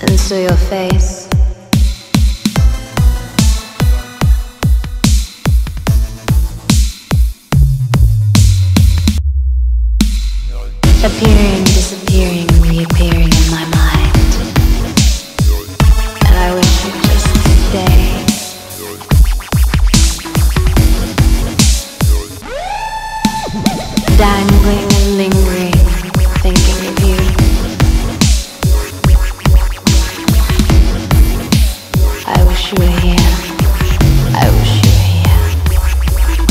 And so your face. Appearing, disappearing, reappearing in my mind. And I wish you'd just stay. Dangling and lingering, wish were here. I wish you were here.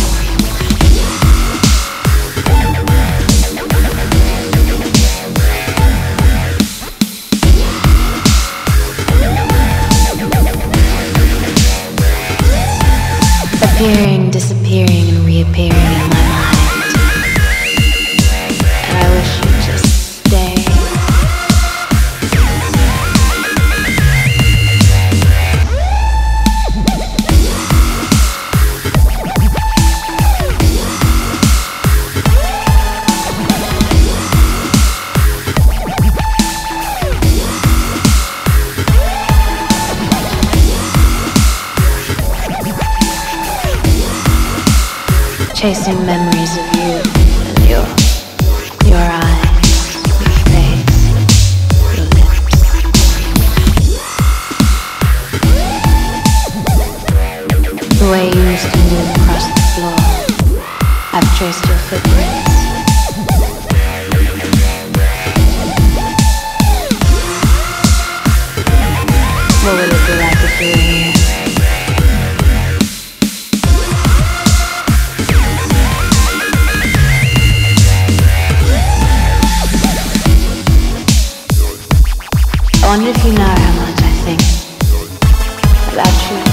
Appearing, disappearing, and reappearing in Chasing memories of you and your your eyes, your face, your lips. The way you used to move across the floor. I've traced your footprints. wonder if you know how much I think about you.